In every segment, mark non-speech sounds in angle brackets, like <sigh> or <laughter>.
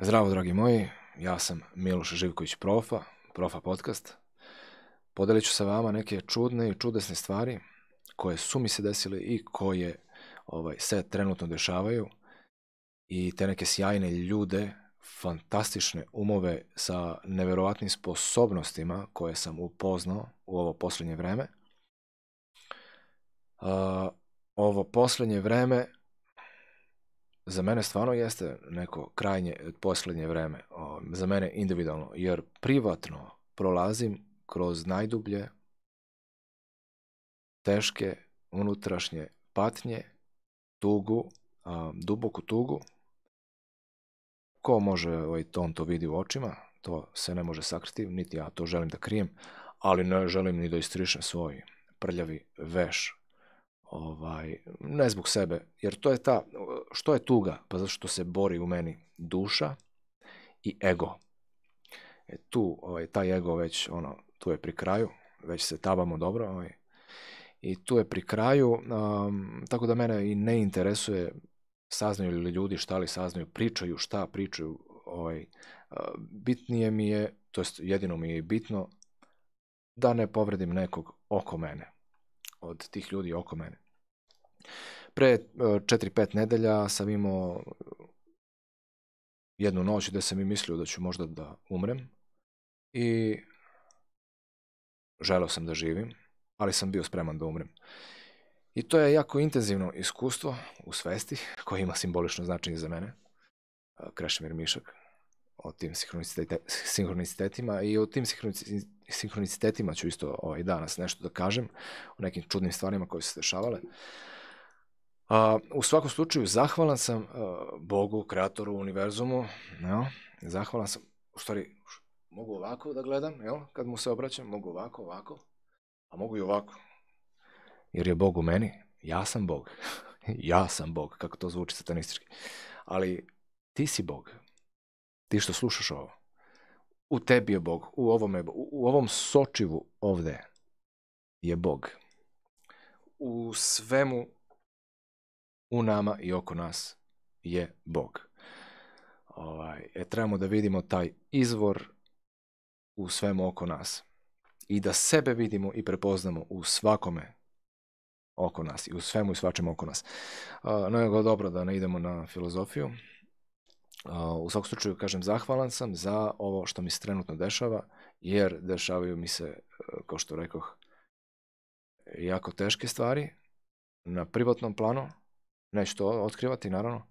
Zdravo, dragi moji, ja sam Miloš Živković Profa, Profa podcast. Podelit ću sa vama neke čudne i čudesne stvari koje su mi se desile i koje ovaj, se trenutno dešavaju i te neke sjajne ljude, fantastične umove sa neverovatnim sposobnostima koje sam upoznao u ovo poslednje vreme. Uh, ovo poslednje vreme za mene stvarno jeste neko krajnje poslednje vreme, o, za mene individualno, jer privatno prolazim kroz najdublje, teške, unutrašnje patnje, tugu, a, duboku tugu. Ko može, ovaj, on to vidi u očima, to se ne može sakriti, niti ja to želim da krijem, ali ne želim ni da istrišem svoj prljavi veš ovaj, ne zbog sebe, jer to je ta, što je tuga? Pa zato što se bori u meni duša i ego. E tu, ovaj, taj ego već, ono, tu je pri kraju, već se tabamo dobro, ovaj, i tu je pri kraju, um, tako da mene i ne interesuje saznaju li ljudi šta li saznaju, pričaju šta pričaju, ovaj, bitnije mi je, to jest jedino mi je bitno, da ne povredim nekog oko mene od tih ljudi oko mene. Pre 4-5 e, nedelja sam imao jednu noć gde sam i mislio da ću možda da umrem i želeo sam da živim, ali sam bio spreman da umrem. I to je jako intenzivno iskustvo u svesti koje ima simbolično značenje za mene. E, Krešimir Mišak o tim sinhronicitetima i o tim sinhronicitetima ću isto ovaj danas nešto da kažem, o nekim čudnim stvarima koje su se dešavale. A, u svakom slučaju, zahvalan sam a, Bogu, kreatoru, univerzumu, jel? zahvalan sam, u stvari, mogu ovako da gledam, jel? kad mu se obraćam, mogu ovako, ovako, a mogu i ovako, jer je Bog u meni, ja sam Bog, <laughs> ja sam Bog, kako to zvuči satanistički, ali ti si Bog, ti što slušaš ovo, u tebi je Bog, u ovom, je, u, u ovom sočivu ovde je Bog. U svemu u nama i oko nas je Bog. Ovaj, e, trebamo da vidimo taj izvor u svemu oko nas. I da sebe vidimo i prepoznamo u svakome oko nas i u svemu i svačem oko nas. No je dobro da ne idemo na filozofiju. U svakom slučaju, kažem, zahvalan sam za ovo što mi se trenutno dešava, jer dešavaju mi se, e, kao što rekoh, jako teške stvari na privatnom planu, neću to otkrivati, naravno,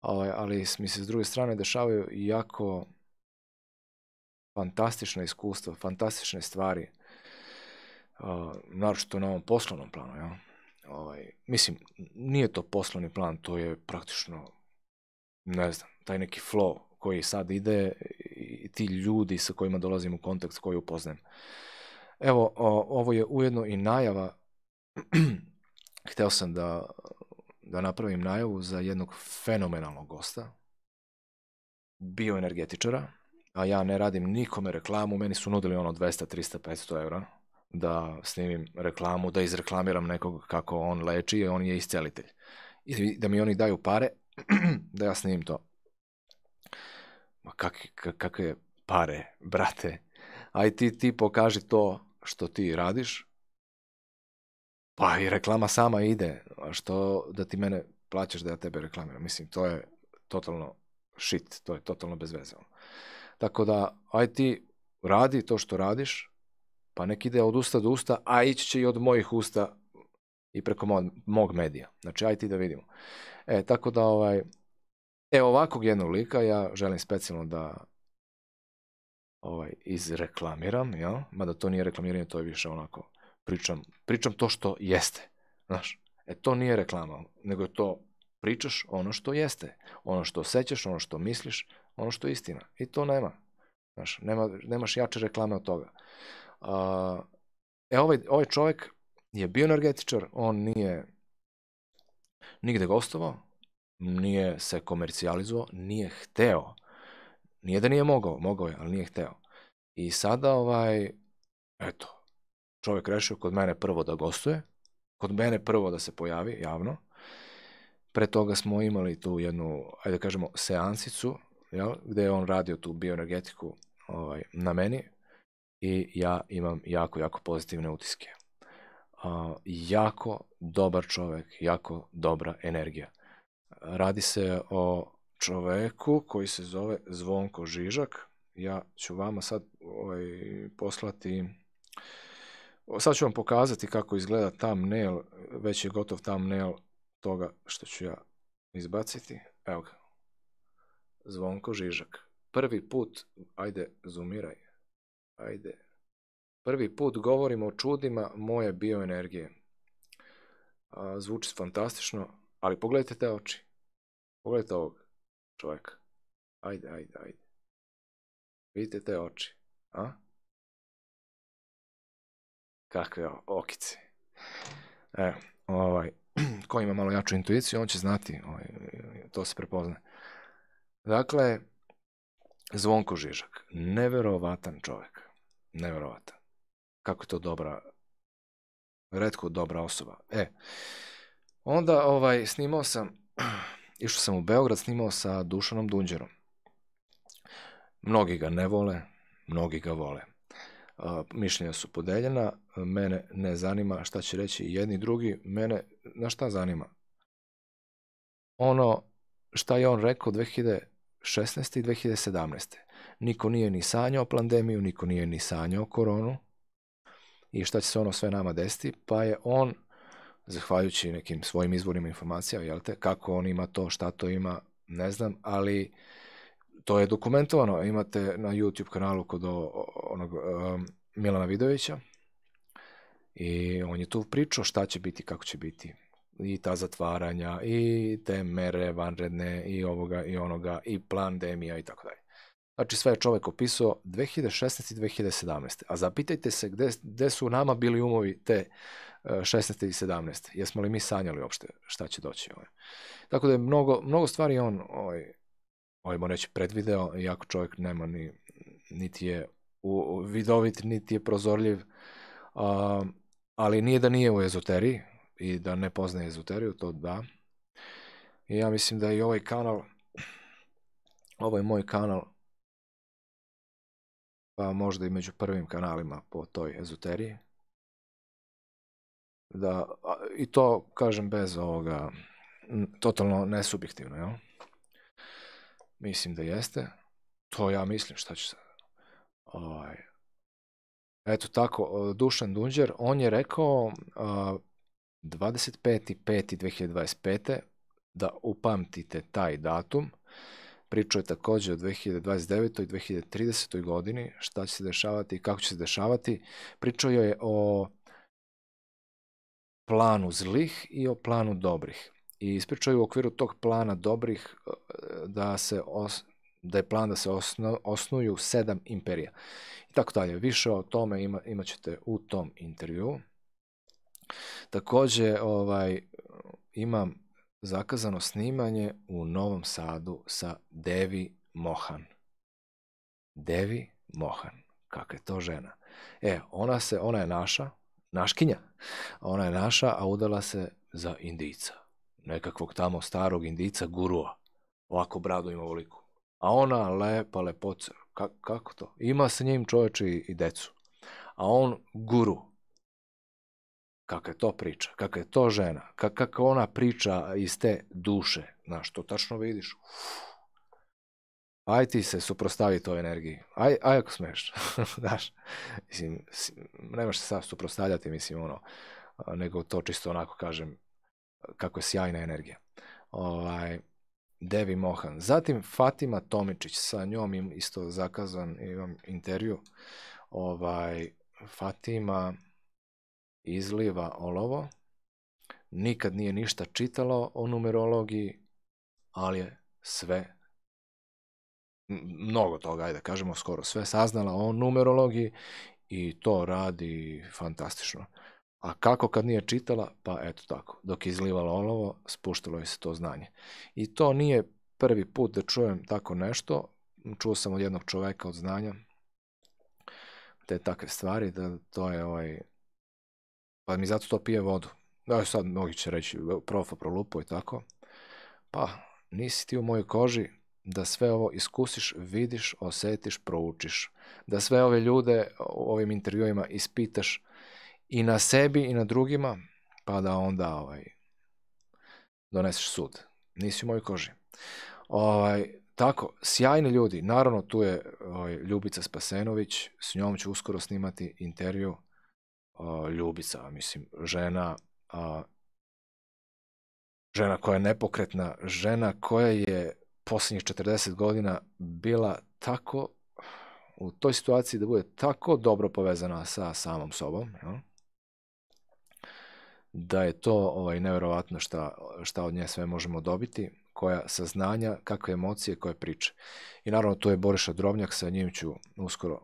ovaj, ali mi se s druge strane dešavaju jako fantastična iskustva, fantastične stvari, uh, naročito na ovom poslovnom planu, ja? Ovaj, mislim, nije to poslovni plan, to je praktično, ne znam, taj neki flow koji sad ide i ti ljudi sa kojima dolazim u kontakt, koji upoznajem. Evo, o, ovo je ujedno i najava, <clears throat> hteo sam da da napravim najavu za jednog fenomenalnog gosta, bioenergetičara, a ja ne radim nikome reklamu, meni su nudili ono 200, 300, 500 eura da snimim reklamu, da izreklamiram nekog kako on leči i on je iscelitelj. I da mi oni daju pare <clears throat> da ja snimim to. Ma kakve, kakve pare, brate? Aj ti, ti pokaži to što ti radiš, Pa i reklama sama ide, a što da ti mene plaćaš da ja tebe reklamiram. Mislim, to je totalno shit, to je totalno bez veze. Tako da, aj ti radi to što radiš, pa nek ide od usta do usta, a ići će i od mojih usta i preko mog, mog medija. Znači, aj ti da vidimo. E, tako da, ovaj, e, ovakvog jednog lika ja želim specijalno da ovaj, izreklamiram, jel? Mada to nije reklamiranje, to je više onako pričam, pričam to što jeste. Znaš, e to nije reklama, nego je to pričaš ono što jeste, ono što osjećaš, ono što misliš, ono što je istina. I to nema. Znaš, nema, nemaš jače reklame od toga. A, e, ovaj, ovaj čovjek je bioenergetičar, on nije nigde gostovao, nije se komercijalizovao, nije hteo. Nije da nije mogao, mogao je, ali nije hteo. I sada, ovaj, eto, čovjek rešio kod mene prvo da gostuje, kod mene prvo da se pojavi javno. Pre toga smo imali tu jednu, ajde da kažemo, seansicu, jel, gde je on radio tu bioenergetiku ovaj, na meni i ja imam jako, jako pozitivne utiske. Uh, jako dobar čovek, jako dobra energija. Radi se o čoveku koji se zove Zvonko Žižak. Ja ću vama sad ovaj, poslati Sad ću vam pokazati kako izgleda thumbnail, već je gotov thumbnail toga što ću ja izbaciti. Evo ga. Zvonko Žižak. Prvi put, ajde, zoomiraj. Ajde. Prvi put govorimo o čudima moje bioenergije. Zvuči fantastično, ali pogledajte te oči. Pogledajte ovog čovjeka. Ajde, ajde, ajde. Vidite te oči. A? Kakve okice. E, ovaj, <clears throat> ko ima malo jaču intuiciju, on će znati, ovaj, to se prepozna. Dakle, Zvonko Žižak, neverovatan čovjek. Neverovatan. Kako je to dobra, redko dobra osoba. E, onda ovaj, snimao sam, <clears throat> išao sam u Beograd, snimao sa Dušanom Dunđerom. Mnogi ga ne vole, mnogi ga vole. Mišljenja su podeljena, mene ne zanima šta će reći jedni drugi, mene na šta zanima? Ono šta je on rekao 2016. i 2017. Niko nije ni sanjao pandemiju, niko nije ni sanjao koronu i šta će se ono sve nama desiti, pa je on, zahvaljujući nekim svojim izvorima informacija, jel te, kako on ima to, šta to ima, ne znam, ali to je dokumentovano, imate na YouTube kanalu kod onog um, Milana Vidovića i on je tu pričao šta će biti, kako će biti i ta zatvaranja i te mere vanredne i ovoga i onoga i pandemija i tako dalje. Znači sve je čovek opisao 2016. i 2017. A zapitajte se gde, gde su nama bili umovi te 16. i 17. Jesmo li mi sanjali uopšte šta će doći? Ovaj. Tako da je mnogo, mnogo stvari on ovaj, ovaj reći predvideo, iako čovjek nema ni, niti je u, vidovit, niti je prozorljiv, a, ali nije da nije u ezoteriji i da ne poznaje ezoteriju, to da. I ja mislim da i ovaj kanal, ovaj moj kanal, pa možda i među prvim kanalima po toj ezoteriji. Da, i to kažem bez ovoga, totalno nesubjektivno, jel? Mislim da jeste. To ja mislim, šta ću sad. Ovaj. Eto tako, Dušan Dunđer, on je rekao uh, 25.5.2025. da upamtite taj datum. Pričao je takođe o 2029. i 2030. godini, šta će se dešavati i kako će se dešavati. Pričao je o planu zlih i o planu dobrih i ispričaju u okviru tog plana dobrih e, da se os, da je plan da se osno, osnuju sedam imperija. I tako dalje. Više o tome ima, imat ćete u tom intervju. Takođe, ovaj, imam zakazano snimanje u Novom Sadu sa Devi Mohan. Devi Mohan. Kakva je to žena? E, ona se, ona je naša, naškinja. Ona je naša, a udala se za Indijca nekakvog tamo starog indica gurua. Ovako bradu ima voliku. A ona lepa lepoca. Ka kako to? Ima sa njim čoveče i, i decu. A on guru. Kakva je to priča? Kakva je to žena? Kak kako ona priča iz te duše? Znaš, to tačno vidiš. Uf. Aj ti se suprostavi toj energiji. Aj, aj ako smeš. <laughs> Znaš, mislim, nemaš se sad suprostavljati, mislim, ono, nego to čisto onako kažem, kako je sjajna energija. Ovaj, Devi Mohan. Zatim Fatima Tomičić, sa njom im isto zakazan imam intervju. Ovaj, Fatima izliva olovo, nikad nije ništa čitalo o numerologiji, ali je sve mnogo toga, ajde da kažemo skoro sve saznala o numerologiji i to radi fantastično. A kako kad nije čitala? Pa eto tako. Dok je izlivala olovo, spuštalo je se to znanje. I to nije prvi put da čujem tako nešto. Čuo sam od jednog čoveka od znanja te takve stvari, da to je ovaj... Pa mi zato to pije vodu. Da, sad mnogi će reći, profa prolupo i tako. Pa, nisi ti u mojoj koži, da sve ovo iskusiš, vidiš, osetiš, proučiš. Da sve ove ljude u ovim intervjuima ispitaš i na sebi i na drugima, pa da onda ovaj, doneseš sud. Nisi u mojoj koži. Ovaj, tako, sjajni ljudi. Naravno, tu je ovaj, Ljubica Spasenović, s njom ću uskoro snimati intervju. O, Ljubica, mislim, žena, a, žena koja je nepokretna, žena koja je posljednjih 40 godina bila tako u toj situaciji da bude tako dobro povezana sa samom sobom, ja? Da je to ovaj, neverovatno šta, šta od nje sve možemo dobiti, koja saznanja, kakve emocije, koje priče. I naravno tu je Boriša Drobnjak, sa njim ću uskoro,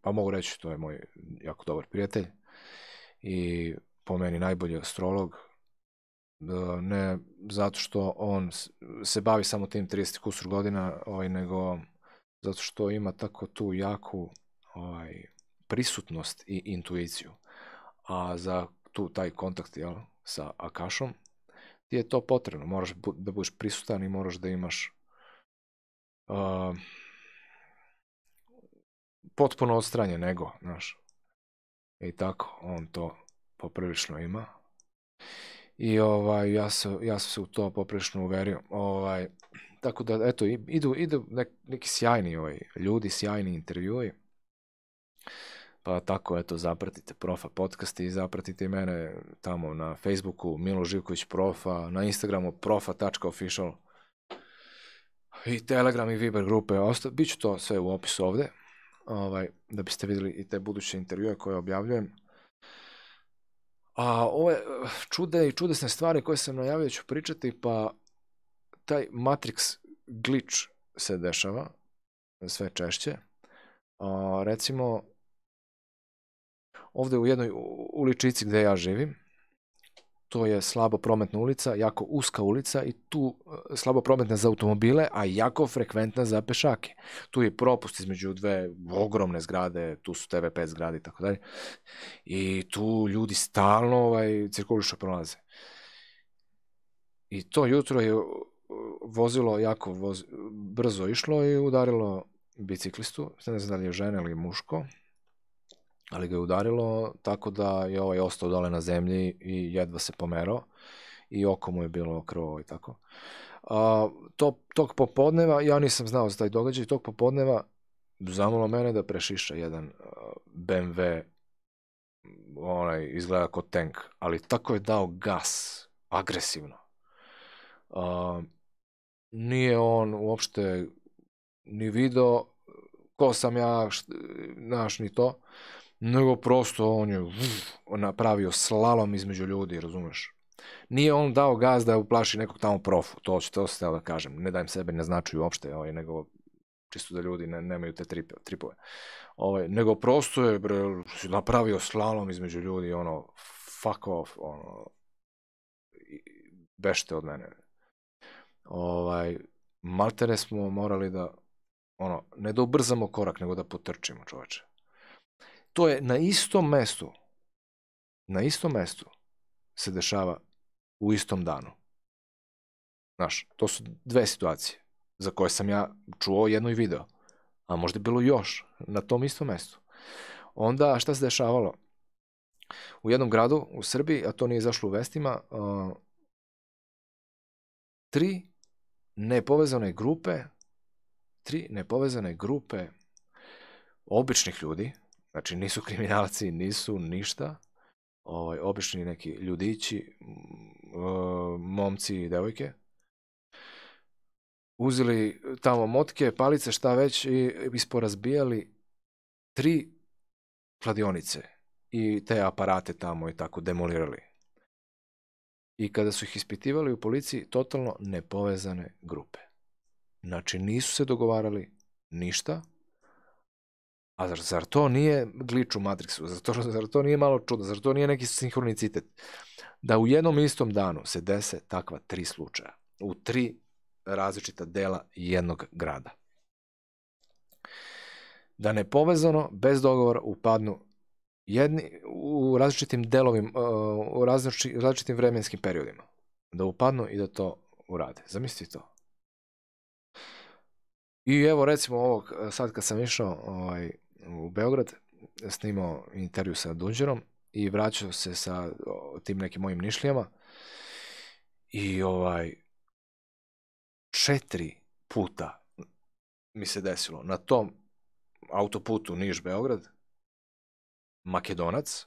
pa mogu reći, to je moj jako dobar prijatelj i po meni najbolji astrolog, ne zato što on se bavi samo tim 30 kusur godina, ovaj, nego zato što ima tako tu jaku ovaj, prisutnost i intuiciju. A za tu taj kontakt jel, sa Akašom, ti je to potrebno. Moraš da budeš prisutan i moraš da imaš uh, potpuno odstranje nego, znaš. I tako, on to poprilično ima. I ovaj, ja, se, ja sam se u to poprilično uverio. Ovaj, tako da, eto, idu, idu neki sjajni ovaj, ljudi, sjajni intervjui. Pa tako, eto, zapratite Profa podcast i zapratite i mene tamo na Facebooku Milo Živković Profa, na Instagramu profa.official i Telegram i Viber grupe. Osta, biću to sve u opisu ovde, ovaj, da biste videli i te buduće intervjue koje objavljujem. A ove čude i čudesne stvari koje sam najavio da ću pričati, pa taj Matrix glitch se dešava sve češće. A, recimo, ovde u jednoj uličici gde ja živim, to je slabo prometna ulica, jako uska ulica i tu e, slabo prometna za automobile, a jako frekventna za pešake. Tu je propust između dve ogromne zgrade, tu su TV5 zgrade i tako dalje. I tu ljudi stalno ovaj, cirkulišu prolaze. I to jutro je vozilo jako voz, brzo išlo i udarilo biciklistu, ne znam da li je žena ili muško, ali ga je udarilo tako da je ovaj ostao dole na zemlji i jedva se pomerao i oko mu je bilo krvovo i tako. A, to, tog popodneva, ja nisam znao za taj događaj, tog popodneva zamulo mene da prešiša jedan BMW onaj izgleda kao tank, ali tako je dao gas, agresivno. A, nije on uopšte ni video ko sam ja, naš ni to, nego prosto on je uf, napravio slalom između ljudi, razumeš? Nije on dao gaz da uplaši nekog tamo profu, to, to se da kažem, ne dajem sebe, ne znači uopšte, ovaj, nego čisto da ljudi ne, nemaju te tripe, tripove. Ovaj, nego prosto je bre, napravio slalom između ljudi, ono, fuck off, ono, bešte od mene. Ovaj, maltere smo morali da, ono, ne da ubrzamo korak, nego da potrčimo, čoveče to je na istom mestu, na istom mestu se dešava u istom danu. Znaš, to su dve situacije za koje sam ja čuo jedno i video, a možda je bilo još na tom istom mestu. Onda šta se dešavalo? U jednom gradu u Srbiji, a to nije izašlo u vestima, tri nepovezane grupe, tri nepovezane grupe običnih ljudi, Znači, nisu <laughs> kriminalci, nisu ništa. Ovaj, obični neki ljudići, momci i devojke. Uzeli tamo motke, palice, šta već i isporazbijali tri kladionice i te aparate tamo i tako demolirali. I kada su ih ispitivali u policiji, totalno nepovezane grupe. Znači, nisu se dogovarali ništa, A zar, zar to nije glič u Matrixu? Zar to, zar to nije malo čudo? Zar to nije neki sinhronicitet? Da u jednom istom danu se dese takva tri slučaja. U tri različita dela jednog grada. Da nepovezano, bez dogovora, upadnu jedni u različitim delovim, u različitim vremenskim periodima. Da upadnu i da to urade. Zamislite to. I evo recimo ovog, sad kad sam išao ovaj, u Beograd, snimao intervju sa Dunđerom i vraćao se sa tim nekim mojim nišlijama i ovaj četiri puta mi se desilo na tom autoputu Niš-Beograd Makedonac,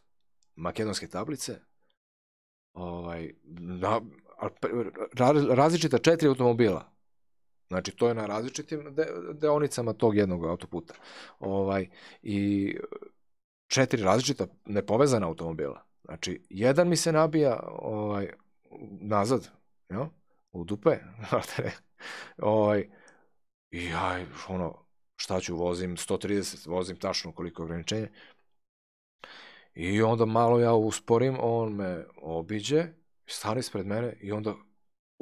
makedonske tablice, ovaj, na, različita četiri automobila. Znači, to je na različitim de, deonicama tog jednog autoputa. Ovaj, I četiri različita nepovezana automobila. Znači, jedan mi se nabija ovaj, nazad, jo? u dupe, <laughs> ovaj, i ja, ono, šta ću, vozim 130, vozim tačno koliko ograničenje. I onda malo ja usporim, on me obiđe, stane ispred mene i onda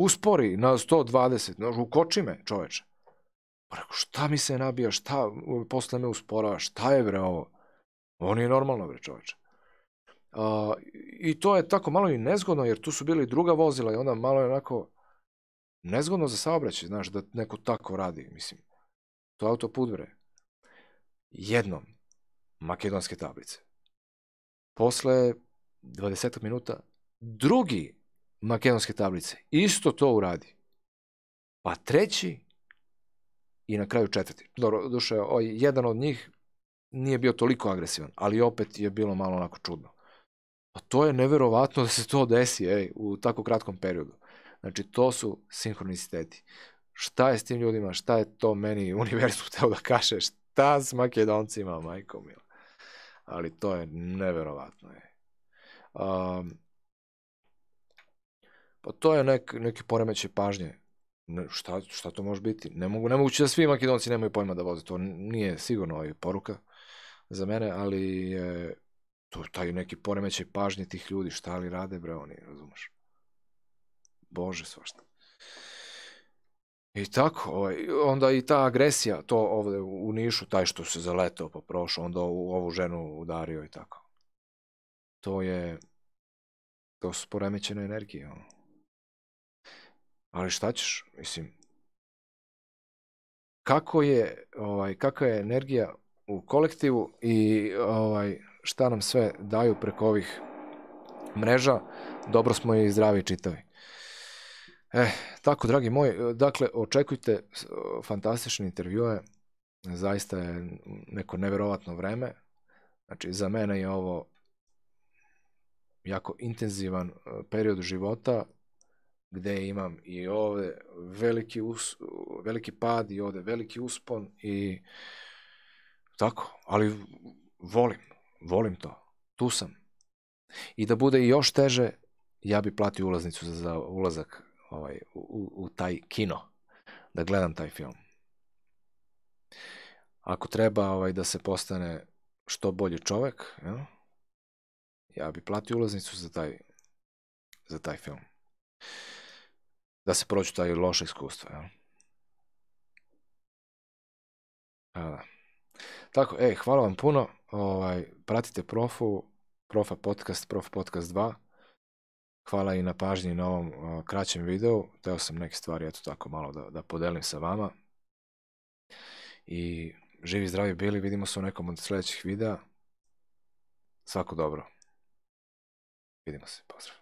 uspori na 120, no, ukoči me, čoveče. Pa rekao, šta mi se nabija, šta, posle me usporava, šta je bre ovo? On je normalno bre čoveče. A, I to je tako malo i nezgodno, jer tu su bili druga vozila i onda malo je onako nezgodno za saobraćaj, znaš, da neko tako radi, mislim. To je autoput bre. Jednom, makedonske tablice. Posle 20 minuta, drugi makedonske tablice isto to uradi. Pa treći i na kraju četvrti. Dobro, duše, jedan od njih nije bio toliko agresivan, ali opet je bilo malo onako čudno. Pa to je neverovatno da se to desi ej, u tako kratkom periodu. Znači, to su sinhroniciteti. Šta je s tim ljudima, šta je to meni <laughs> univerzum teo da kaže, šta s makedoncima, majko mila. Ali to je neverovatno. Ej. Um, pa to je nek, neki poremeće pažnje. Ne, šta, šta to može biti? Ne mogu, nemoguće da svi makedonci nemaju pojma da voze. To nije sigurno ovaj poruka za mene, ali je to taj neki poremećaj pažnje tih ljudi, šta li rade, bre, oni, razumeš? Bože, svašta. I tako, ovaj, onda i ta agresija, to ovde u Nišu, taj što se zaletao pa prošao, onda u ovu ženu udario i tako. To je, to su poremećene energije. Ono. Ali šta ćeš, mislim, kako je, ovaj, kakva je energija u kolektivu i ovaj, šta nam sve daju preko ovih mreža, dobro smo i zdravi i čitavi. E, tako, dragi moji, dakle, očekujte fantastične intervjue, zaista je neko neverovatno vreme, znači za mene je ovo jako intenzivan e, period života, gde imam i ovde veliki, us, veliki pad i ovde veliki uspon i tako, ali volim, volim to, tu sam. I da bude još teže, ja bi platio ulaznicu za, za ulazak ovaj, u, u taj kino, da gledam taj film. Ako treba ovaj, da se postane što bolji čovek, ja, ja bi platio ulaznicu za taj, za taj film. Da se prođu taj loše iskustvo. Ja. A, da. Tako, ej, hvala vam puno. Ovaj, pratite Profu, Profa podcast, Prof podcast 2. Hvala i na pažnji na ovom uh, kraćem videu. Teo sam neke stvari, eto tako malo da, da podelim sa vama. I živi, zdravi bili, vidimo se u nekom od sledećih videa. Svako dobro. Vidimo se, pozdrav.